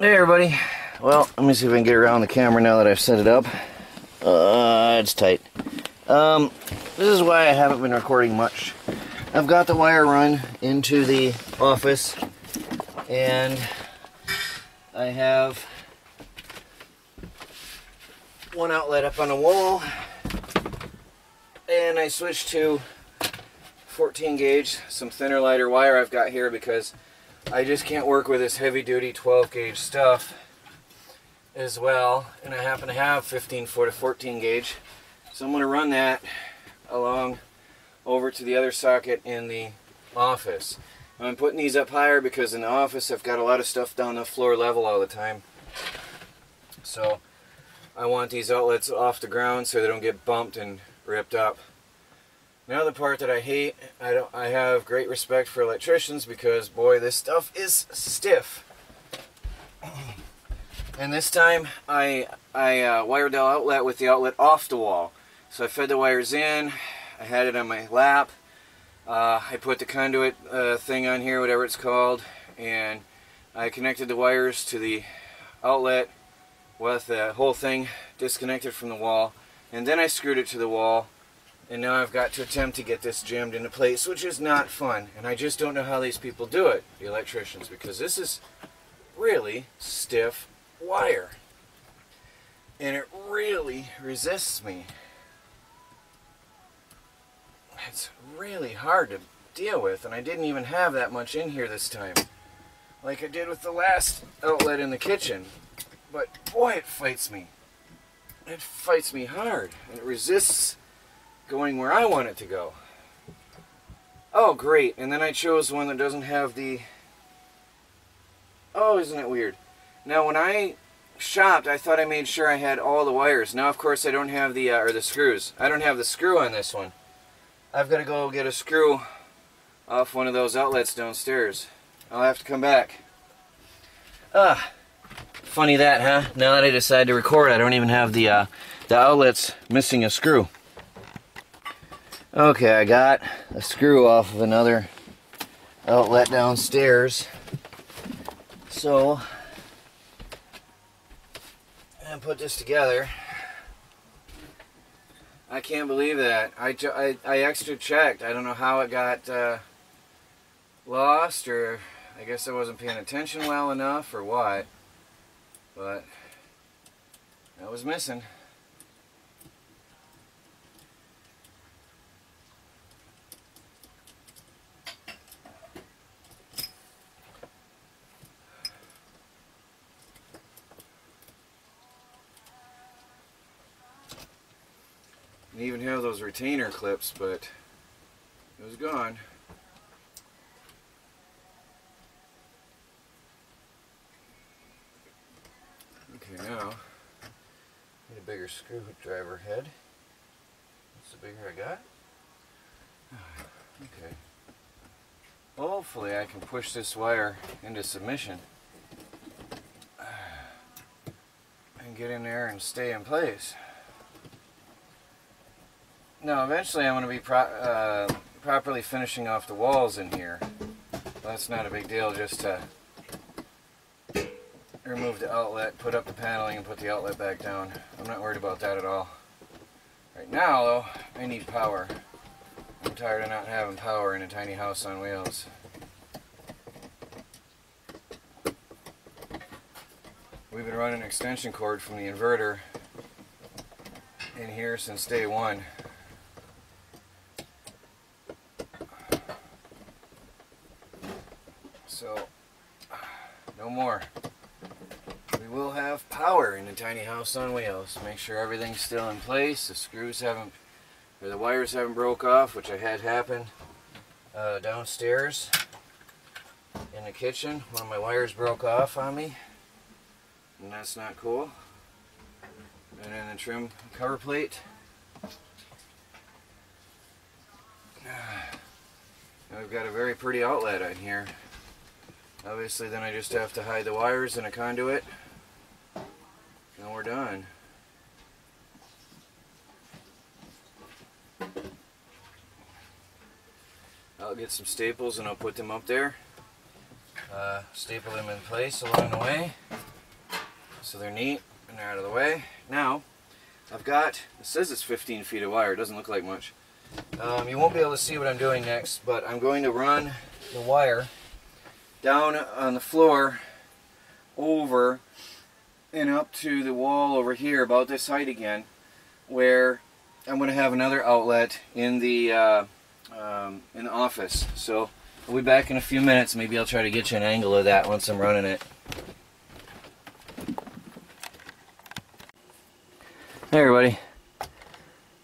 Hey everybody. Well, let me see if I can get around the camera now that I've set it up. Uh, it's tight. Um, this is why I haven't been recording much. I've got the wire run into the office and I have one outlet up on the wall and I switched to 14 gauge, some thinner lighter wire I've got here because I just can't work with this heavy duty 12 gauge stuff as well and I happen to have 15 foot of 14 gauge so I'm going to run that along over to the other socket in the office. I'm putting these up higher because in the office I've got a lot of stuff down the floor level all the time so I want these outlets off the ground so they don't get bumped and ripped up. Now the part that I hate, I don't I have great respect for electricians because boy this stuff is stiff. And this time I I uh, wired the outlet with the outlet off the wall. So I fed the wires in, I had it on my lap, uh, I put the conduit uh, thing on here, whatever it's called, and I connected the wires to the outlet with the whole thing disconnected from the wall and then I screwed it to the wall and now I've got to attempt to get this jammed into place which is not fun and I just don't know how these people do it the electricians because this is really stiff wire. And it really resists me. It's really hard to deal with and I didn't even have that much in here this time like I did with the last outlet in the kitchen. But boy, it fights me. It fights me hard, and it resists going where I want it to go. Oh, great. And then I chose one that doesn't have the... Oh, isn't it weird? Now, when I shopped, I thought I made sure I had all the wires. Now, of course, I don't have the, uh, or the screws. I don't have the screw on this one. I've got to go get a screw off one of those outlets downstairs. I'll have to come back. Ah. Funny that, huh? Now that I decided to record, I don't even have the, uh, the outlets missing a screw. Okay, I got a screw off of another outlet downstairs. So, and put this together. I can't believe that. I, I, I extra checked. I don't know how it got uh, lost or I guess I wasn't paying attention well enough or what. But that was missing. And even have those retainer clips, but it was gone. Okay, now, need a bigger screwdriver head. That's the bigger I got. Okay. hopefully I can push this wire into submission and get in there and stay in place. Now eventually I'm going to be pro uh, properly finishing off the walls in here. That's not a big deal just to remove the outlet, put up the paneling, and put the outlet back down. I'm not worried about that at all. Right now, though, I need power. I'm tired of not having power in a tiny house on wheels. We've been running extension cord from the inverter in here since day one. So, no more we will have power in a tiny house on wheels. Make sure everything's still in place. The screws haven't, or the wires haven't broke off, which I had happen uh, downstairs in the kitchen. One of my wires broke off on me, and that's not cool. And then the trim cover plate. Now we've got a very pretty outlet on here. Obviously then I just have to hide the wires in a conduit and we're done. I'll get some staples and I'll put them up there. Uh, staple them in place along the way. So they're neat and they're out of the way. Now, I've got, it says it's 15 feet of wire, it doesn't look like much. Um, you won't be able to see what I'm doing next, but I'm going to run the wire down on the floor over and up to the wall over here about this height again where I'm going to have another outlet in the uh, um, in the office. So I'll be back in a few minutes. Maybe I'll try to get you an angle of that once I'm running it. Hey everybody.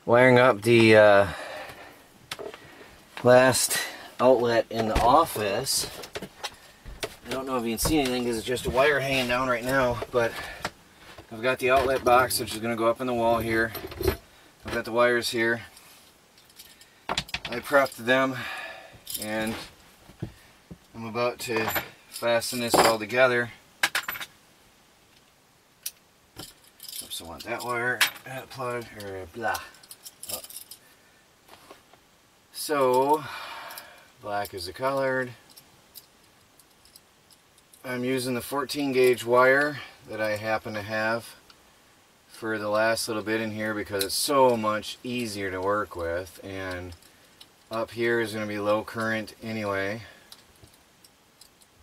Wiring up the uh, last outlet in the office I don't know if you can see anything because it's just a wire hanging down right now, but I've got the outlet box which is going to go up in the wall here. I've got the wires here. I prepped them and I'm about to fasten this all together. Oops, I want that wire, that plug, or blah. Oh. So, black is the colored. I'm using the 14 gauge wire that I happen to have for the last little bit in here because it's so much easier to work with and up here is going to be low current anyway.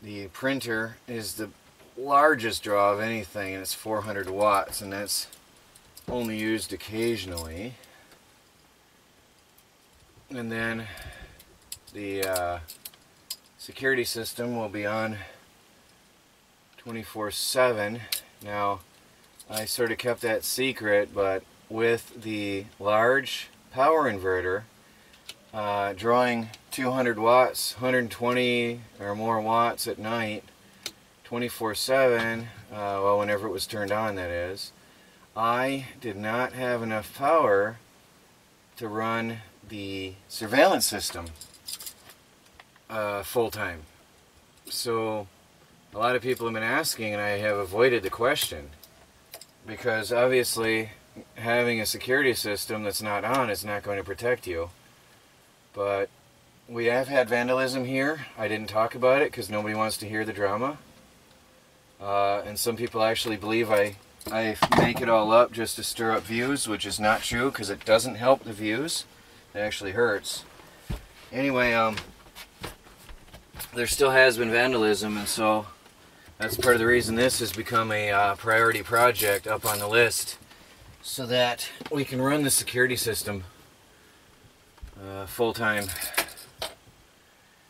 The printer is the largest draw of anything and it's 400 watts and that's only used occasionally. And then the uh, security system will be on 24-7. Now, I sort of kept that secret, but with the large power inverter, uh, drawing 200 watts, 120 or more watts at night, 24-7, uh, well, whenever it was turned on, that is, I did not have enough power to run the surveillance system uh, full-time. So a lot of people have been asking and I have avoided the question. Because obviously having a security system that's not on is not going to protect you. But we have had vandalism here. I didn't talk about it because nobody wants to hear the drama. Uh, and some people actually believe I I make it all up just to stir up views which is not true because it doesn't help the views. It actually hurts. Anyway um there still has been vandalism and so that's part of the reason this has become a uh, priority project up on the list so that we can run the security system uh, full time.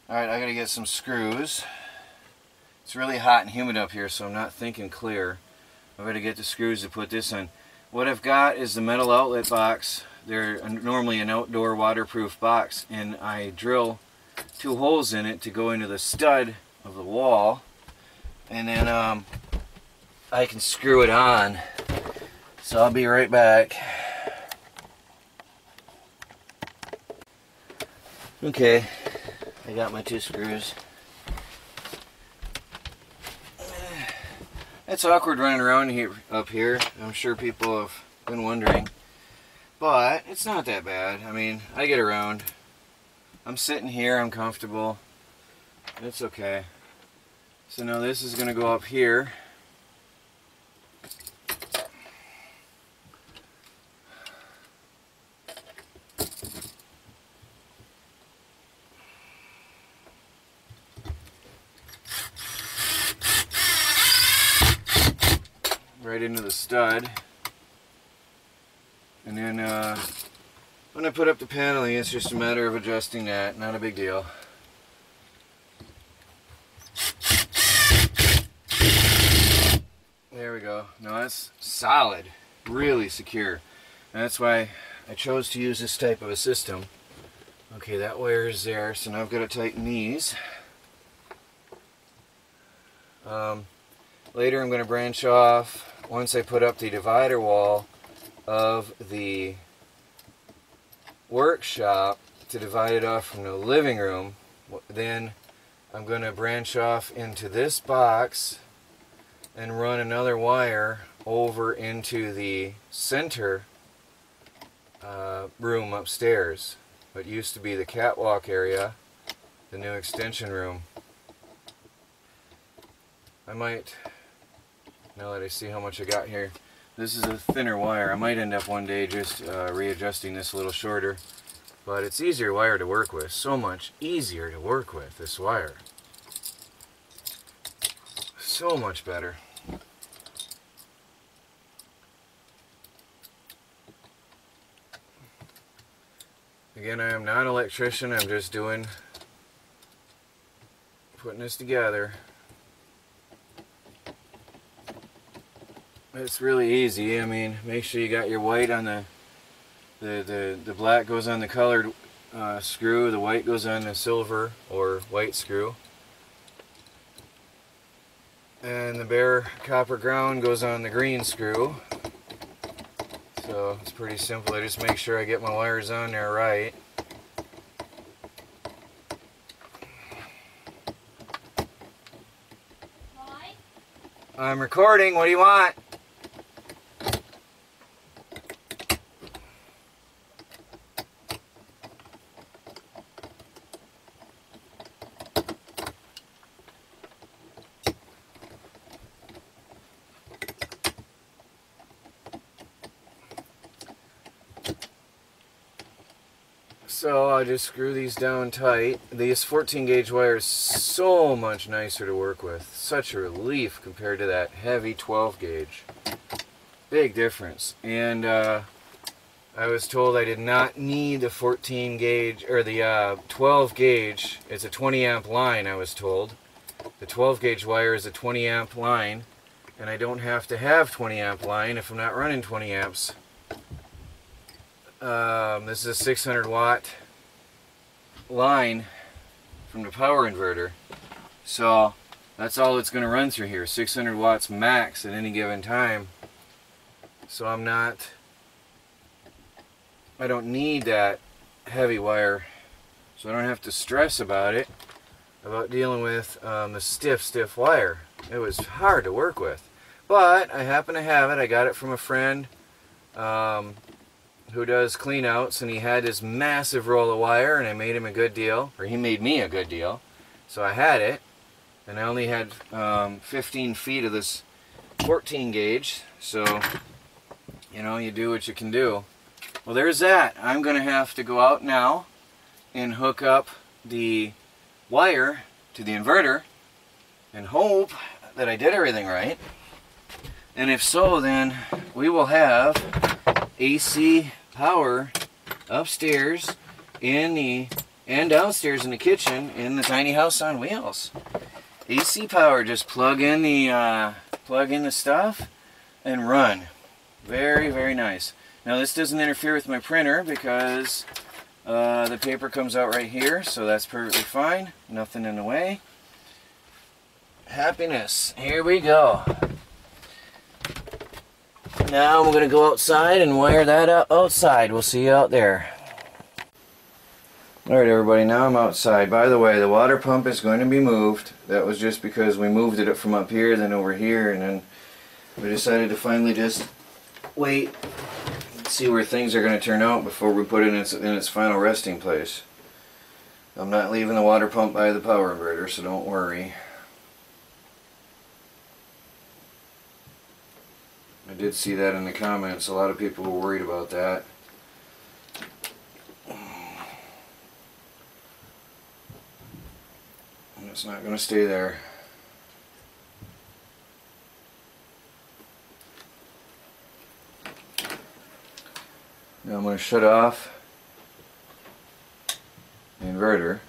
Alright, I gotta get some screws. It's really hot and humid up here so I'm not thinking clear. I gotta get the screws to put this on. What I've got is the metal outlet box. They're normally an outdoor waterproof box and I drill two holes in it to go into the stud of the wall and then um, I can screw it on. So I'll be right back. Okay, I got my two screws. It's awkward running around here up here. I'm sure people have been wondering. But it's not that bad. I mean, I get around. I'm sitting here, I'm comfortable. It's okay. So now this is going to go up here. Right into the stud. And then uh, when I put up the paneling, it's just a matter of adjusting that. Not a big deal. No, that's solid, really secure. And that's why I chose to use this type of a system. Okay, that wire is there, so now I've got to tighten these. Um, later I'm going to branch off, once I put up the divider wall of the workshop to divide it off from the living room, then I'm going to branch off into this box and run another wire over into the center uh, room upstairs. What used to be the catwalk area, the new extension room. I might now that I see how much I got here. This is a thinner wire. I might end up one day just uh, readjusting this a little shorter. But it's easier wire to work with. So much easier to work with, this wire. So much better. Again, I am not an electrician. I'm just doing, putting this together. It's really easy. I mean, make sure you got your white on the, the, the, the black goes on the colored uh, screw, the white goes on the silver or white screw. And the bare copper ground goes on the green screw. So it's pretty simple. I just make sure I get my wires on there right. I'm recording. What do you want? So I just screw these down tight. These 14 gauge wire is so much nicer to work with. Such a relief compared to that heavy 12 gauge. Big difference. And uh, I was told I did not need the 14 gauge, or the uh, 12 gauge. It's a 20 amp line, I was told. The 12 gauge wire is a 20 amp line. And I don't have to have 20 amp line if I'm not running 20 amps. Um, this is a 600 watt line from the power inverter. So that's all it's going to run through here. 600 watts max at any given time. So I'm not, I don't need that heavy wire. So I don't have to stress about it, about dealing with um, the stiff, stiff wire. It was hard to work with. But I happen to have it. I got it from a friend. Um, who does cleanouts, and he had this massive roll of wire, and I made him a good deal, or he made me a good deal. So I had it, and I only had um, 15 feet of this 14 gauge, so you know, you do what you can do. Well, there's that. I'm going to have to go out now and hook up the wire to the inverter and hope that I did everything right. And if so, then we will have AC power upstairs in the and downstairs in the kitchen in the tiny house on wheels. AC power, just plug in the uh, plug in the stuff and run. Very very nice. Now this doesn't interfere with my printer because uh, the paper comes out right here, so that's perfectly fine. Nothing in the way. Happiness. Here we go. Now I'm going to go outside and wire that up outside. We'll see you out there. Alright everybody, now I'm outside. By the way, the water pump is going to be moved. That was just because we moved it from up here, then over here, and then we decided to finally just wait see where things are going to turn out before we put it in its, in its final resting place. I'm not leaving the water pump by the power inverter, so don't worry. Did see that in the comments. A lot of people were worried about that. And it's not going to stay there. Now I'm going to shut off the inverter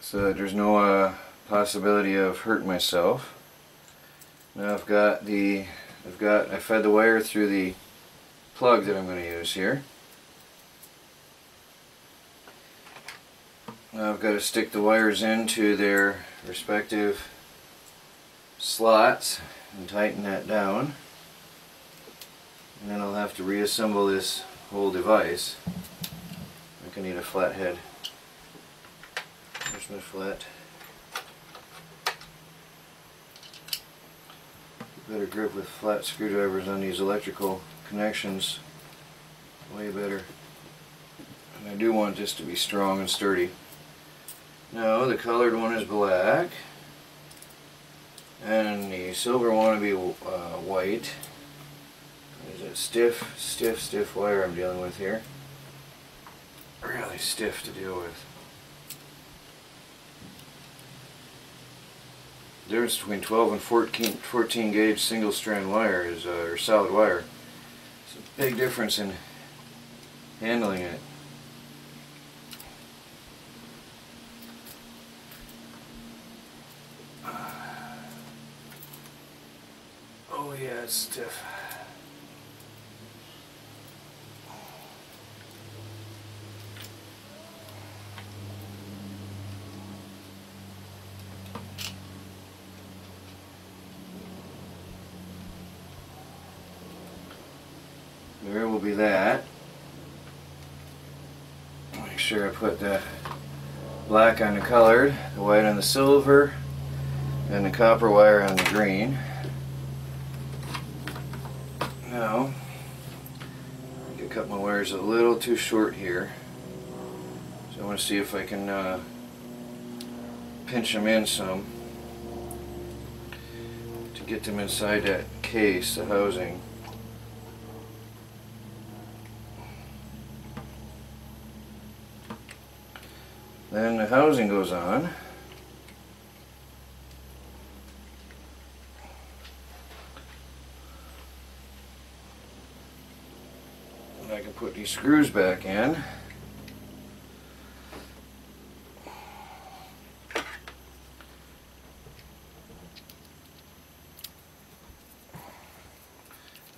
so that there's no uh, possibility of hurting myself. Now I've got the, I've got, I fed the wire through the plug that I'm going to use here. Now I've got to stick the wires into their respective slots and tighten that down. And then I'll have to reassemble this whole device. I can need a flathead. There's my flat. Better grip with flat screwdrivers on these electrical connections way better and I do want this to be strong and sturdy now the colored one is black And the silver wannabe uh, white. Is it stiff, stiff, stiff wire I'm dealing with here? Really stiff to deal with. The difference between 12 and 14, 14 gauge single strand wire is, uh, or solid wire. It's a big difference in handling it. Oh yeah, it's stiff. There will be that. Make sure I put the black on the colored, the white on the silver, and the copper wire on the green. Now, I could cut my wires a little too short here. So I want to see if I can uh, pinch them in some to get them inside that case, the housing. Then the housing goes on. And I can put these screws back in.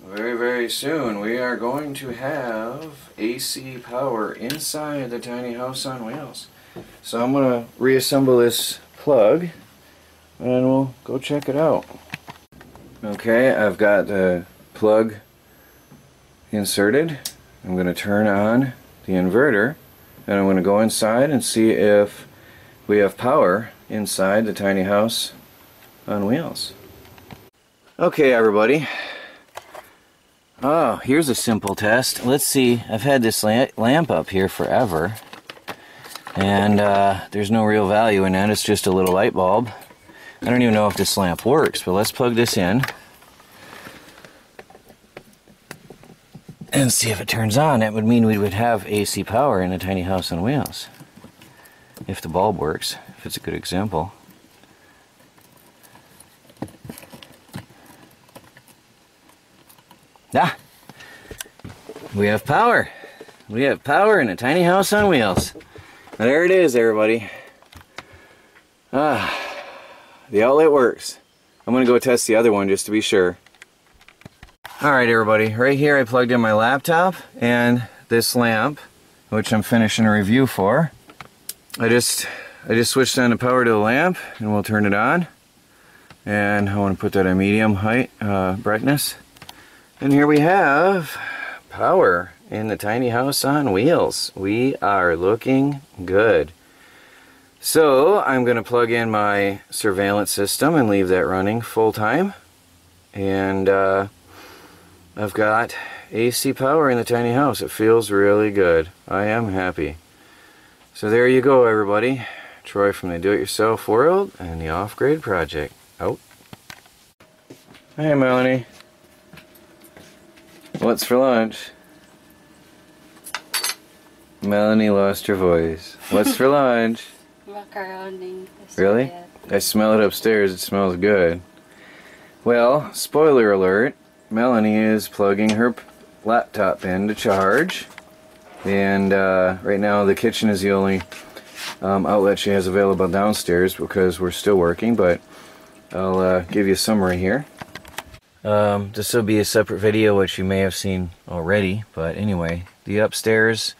Very, very soon we are going to have AC power inside the tiny house on wheels. So I'm going to reassemble this plug and we'll go check it out. Okay, I've got the plug inserted. I'm going to turn on the inverter and I'm going to go inside and see if we have power inside the tiny house on wheels. Okay everybody. Oh, here's a simple test. Let's see, I've had this lamp up here forever and uh, there's no real value in that. It's just a little light bulb. I don't even know if this lamp works, but let's plug this in and see if it turns on. That would mean we would have AC power in a tiny house on wheels. If the bulb works, if it's a good example. Ah! We have power! We have power in a tiny house on wheels. There it is, everybody. Ah, the outlet works. I'm gonna go test the other one just to be sure. All right, everybody. Right here, I plugged in my laptop and this lamp, which I'm finishing a review for. I just, I just switched on the power to the lamp, and we'll turn it on. And I want to put that at medium height uh, brightness. And here we have power in the tiny house on wheels. We are looking good. So I'm going to plug in my surveillance system and leave that running full time. And uh, I've got AC power in the tiny house. It feels really good. I am happy. So there you go everybody. Troy from the Do-It-Yourself World and the Off-Grid Project. Out. Hey Melanie. What's for lunch? Melanie lost her voice. What's for lunch? Macaroni. Really? I smell it upstairs. It smells good. Well, spoiler alert. Melanie is plugging her laptop in to charge. And uh, right now the kitchen is the only um, outlet she has available downstairs because we're still working. But I'll uh, give you a summary here. Um, this will be a separate video which you may have seen already. But anyway, the upstairs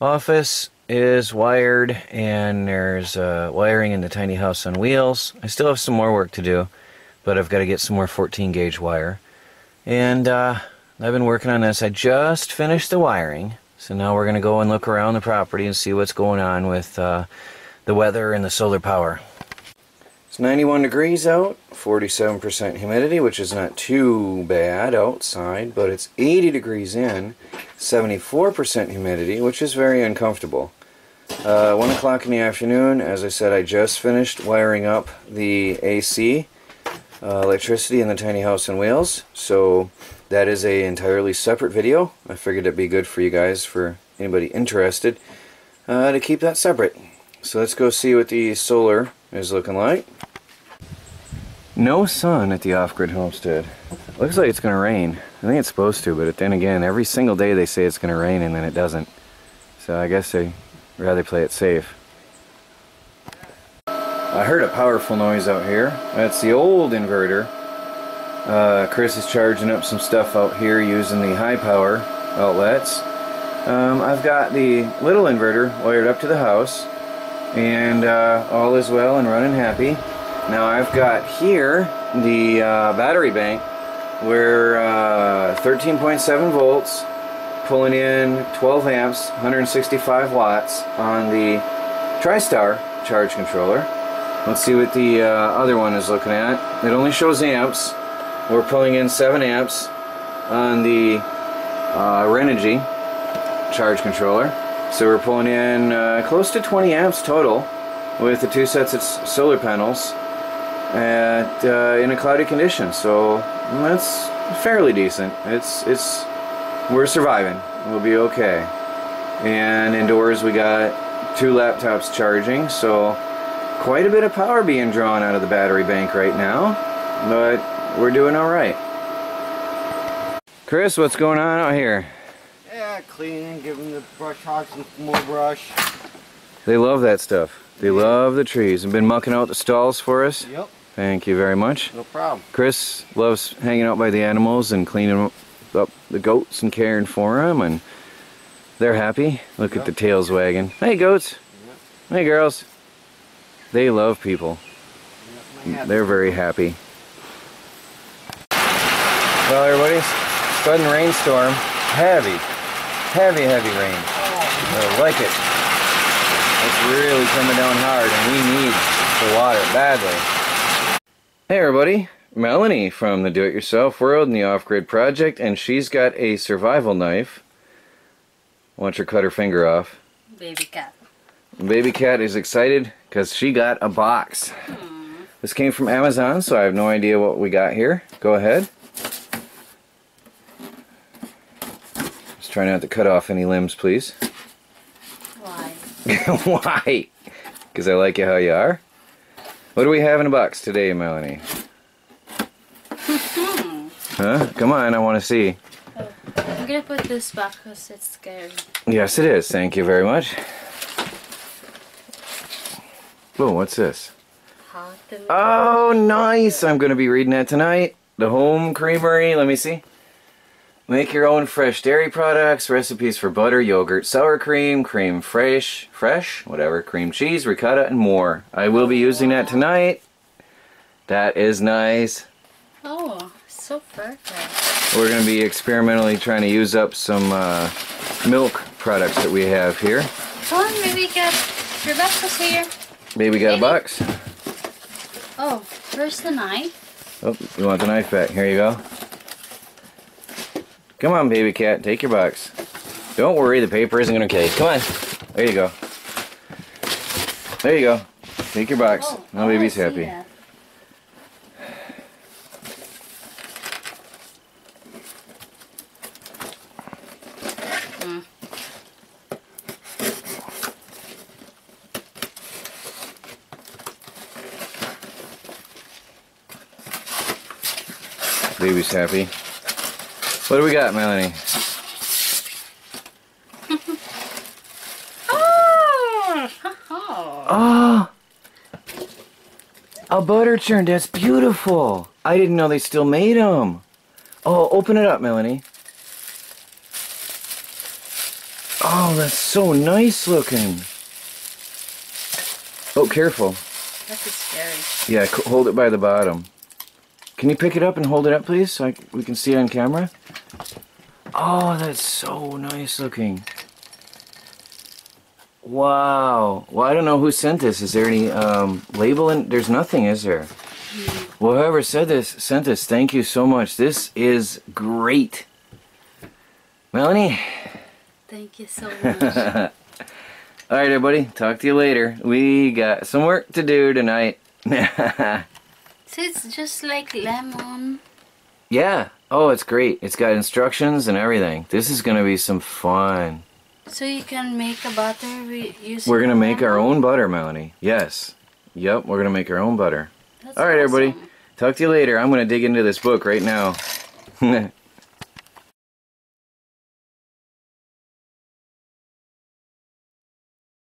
office is wired and there's uh, wiring in the tiny house on wheels. I still have some more work to do, but I've got to get some more 14 gauge wire. And uh, I've been working on this. I just finished the wiring, so now we're going to go and look around the property and see what's going on with uh, the weather and the solar power. It's 91 degrees out, 47% humidity, which is not too bad outside, but it's 80 degrees in, 74% humidity, which is very uncomfortable. Uh, 1 o'clock in the afternoon, as I said, I just finished wiring up the AC uh, electricity in the tiny house in wheels. So that is a entirely separate video. I figured it'd be good for you guys, for anybody interested, uh, to keep that separate. So let's go see what the solar is looking like. No sun at the off-grid homestead. Looks like it's to rain. I think it's supposed to, but then again, every single day they say it's to rain and then it doesn't. So I guess they rather play it safe. I heard a powerful noise out here. That's the old inverter. Uh, Chris is charging up some stuff out here using the high power outlets. Um, I've got the little inverter wired up to the house and uh, all is well and running happy. Now I've got here the uh, battery bank where 13.7 uh, volts pulling in 12 amps 165 watts on the TriStar charge controller. Let's see what the uh, other one is looking at. It only shows amps. We're pulling in 7 amps on the uh, Renogy charge controller. So we're pulling in uh, close to 20 amps total with the two sets of solar panels at uh, in a cloudy condition. So that's fairly decent. It's it's we're surviving. We'll be okay. And indoors we got two laptops charging, so quite a bit of power being drawn out of the battery bank right now, but we're doing all right. Chris, what's going on out here? Yeah, cleaning, giving the brush hog some more brush. They love that stuff. They love the trees and been mucking out the stalls for us. Yep. Thank you very much. No problem. Chris loves hanging out by the animals and cleaning up the goats and caring for them, and they're happy. Look at the tails wagging. Hey, goats. Hey, girls. They love people. They're very happy. Well, everybody, sudden rainstorm. Heavy, heavy, heavy rain. I like it. It's really coming down hard, and we need the water badly. Hey everybody, Melanie from the Do-It-Yourself World and the Off-Grid Project, and she's got a survival knife. Watch her cut her finger off. Baby cat. Baby cat is excited because she got a box. Hmm. This came from Amazon, so I have no idea what we got here. Go ahead. Just try not to cut off any limbs, please. Why? Why? Because I like you how you are? What do we have in a box today, Melanie? Hmm. huh? Come on, I want to see. Oh, I'm gonna put this back because it's scary. Yes, it is. Thank you very much. Oh, what's this? Oh, nice! I'm gonna be reading that tonight. The Home Creamery. Let me see. Make your own fresh dairy products, recipes for butter, yogurt, sour cream, cream fresh, fresh, whatever, cream cheese, ricotta, and more. I will be using that tonight. That is nice. Oh, so perfect. We're going to be experimentally trying to use up some uh, milk products that we have here. Come on, maybe get your box here. Baby got a box. Oh, where's the knife? Oh, you want the knife back? Here you go. Come on, baby cat, take your box. Don't worry, the paper isn't gonna cake. Come on. There you go. There you go. Take your box. Oh, now baby's oh, happy. That. Baby's happy. What do we got, Melanie? oh! oh! A butter churn, that's beautiful. I didn't know they still made them. Oh, open it up, Melanie. Oh, that's so nice looking. Oh, careful. That's scary. Yeah, hold it by the bottom. Can you pick it up and hold it up, please, so I, we can see it on camera? Oh, that's so nice looking. Wow. Well, I don't know who sent this. Is there any um, label in? There's nothing, is there? Well, whoever said this, sent this, thank you so much. This is great. Melanie? Thank you so much. Alright, everybody. Talk to you later. We got some work to do tonight. So it's just like lemon. Yeah. Oh, it's great. It's got instructions and everything. This is gonna be some fun. So you can make a butter using We're gonna make our own butter, Melanie. Yes. Yep, we're gonna make our own butter. That's All right, everybody. Talk to you later. I'm gonna dig into this book right now.